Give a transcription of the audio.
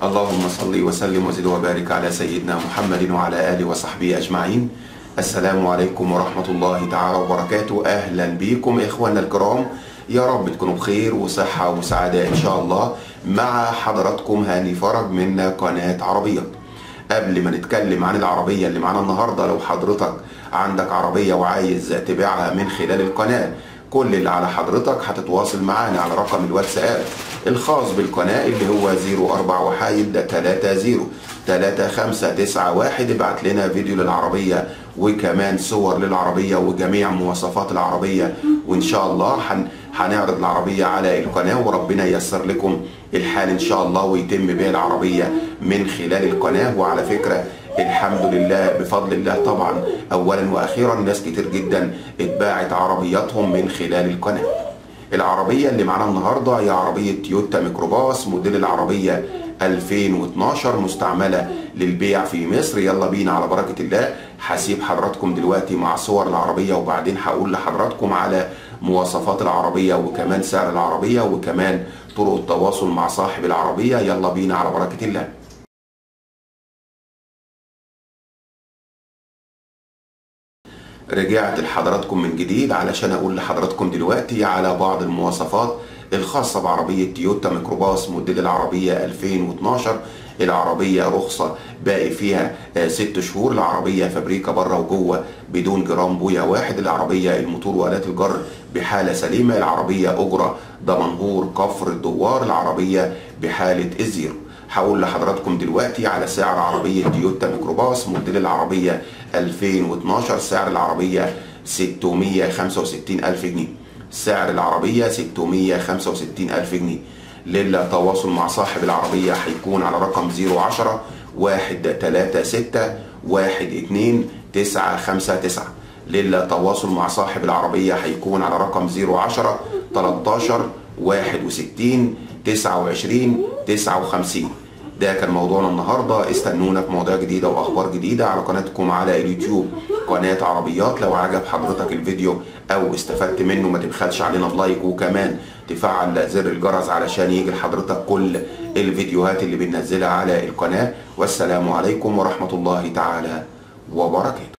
اللهم صل وسلم وزد وبارك على سيدنا محمد وعلى آله وصحبه أجمعين. السلام عليكم ورحمة الله تعالى وبركاته. أهلا بكم إخواننا الكرام. يا رب تكونوا بخير وصحة وسعادة إن شاء الله مع حضراتكم هاني فرج من قناة عربية. قبل ما نتكلم عن العربية اللي معانا النهاردة لو حضرتك عندك عربية وعايز تبيعها من خلال القناة كل اللي على حضرتك هتتواصل معانا على رقم الواتساب الخاص بالقناة اللي هو 04 وحايد 30 3591 ابعت لنا فيديو للعربية وكمان صور للعربية وجميع مواصفات العربية. وإن شاء الله هن هنعرض العربية على القناة وربنا ييسر لكم الحال إن شاء الله ويتم بيع العربية من خلال القناة. وعلى فكرة الحمد لله بفضل الله طبعا. أولا وأخيرا ناس كتير جدا اتباعت عربياتهم من خلال القناة. العربية اللي معانا النهاردة هي عربية تويوتا ميكروباص موديل العربية 2012 مستعملة للبيع في مصر. يلا بينا على بركة الله. هسيب حضراتكم دلوقتي مع صور العربية وبعدين هقول لحضراتكم على مواصفات العربية وكمان سعر العربية وكمان طرق التواصل مع صاحب العربية. يلا بينا على بركة الله. رجعت لحضراتكم من جديد علشان أقول لحضراتكم دلوقتي على بعض المواصفات الخاصة بعربية تويوتا ميكروباص موديل العربية 2012 العربية رخصة باقي فيها ست شهور. العربية فابريكا بره وجوه بدون جرام بويا واحد. العربية الموتور وآلات الجر بحالة سليمة. العربية أجرة دمنهور كفر الدوار العربية بحالة الزيرو. هقول لحضراتكم دلوقتي على سعر عربية تويوتا ميكروباص موديل العربية 2012 سعر العربية 665 ألف جنيه. سعر العربية 665 ألف جنيه. للتواصل مع صاحب العربية هيكون على رقم 010 136 12 959 للتواصل مع صاحب العربية هيكون على رقم 010 13 61 29 59 ده كان موضوعنا النهارده. استنونا في مواضيع جديدة وأخبار جديدة على قناتكم على اليوتيوب. قناة عربيات. لو عجب حضرتك الفيديو أو استفدت منه ما تبخلش علينا بلايك. وكمان تفعل زر الجرس علشان يجي لحضرتك كل الفيديوهات اللي بننزلها على القناة. والسلام عليكم ورحمة الله تعالى وبركاته.